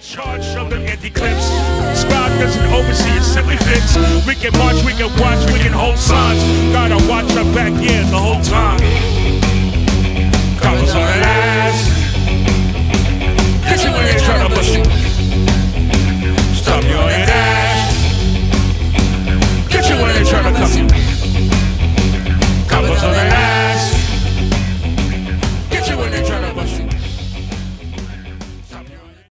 Charge, show them empty clips. Scribe doesn't oversee, a silly fix. We can march, we can watch, we can hold signs. Gotta watch our back, yeah.